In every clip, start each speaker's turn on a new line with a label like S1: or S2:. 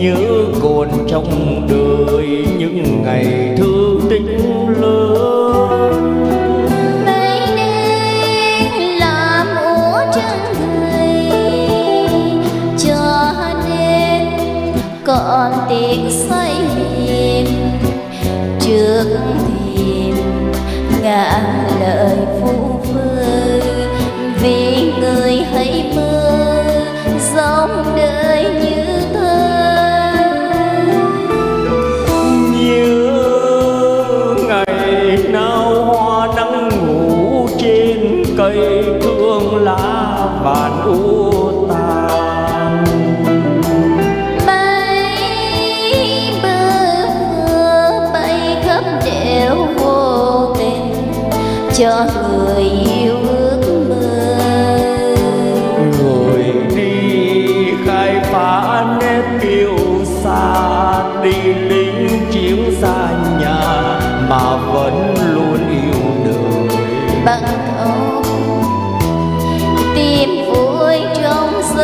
S1: như nhớ còn trong đời, những ngày thương tính lớn.
S2: Mấy đêm làm úa trăng người, cho nên còn tiếc say hiền. Trước thềm ngã lời phù phơ vì người hãy mơ, giống đời như
S1: cây thương lá vàng u tàn.
S2: Mấy bơ bay khắp đèo vô tình cho người yêu ước mơ.
S1: Người đi khai phá nét kiêu xa đi lính chiến xa nhà mà vẫn luôn yêu đời.
S2: Bằng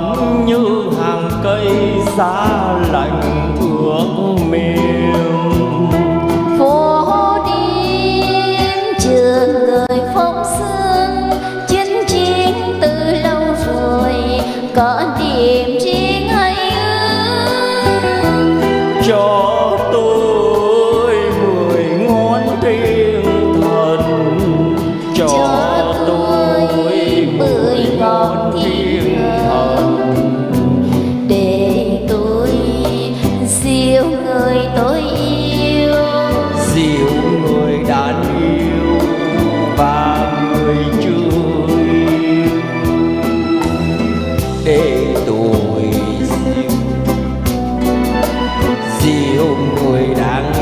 S1: chìm như hàng cây giá lạnh
S2: ước chiều người
S1: đàn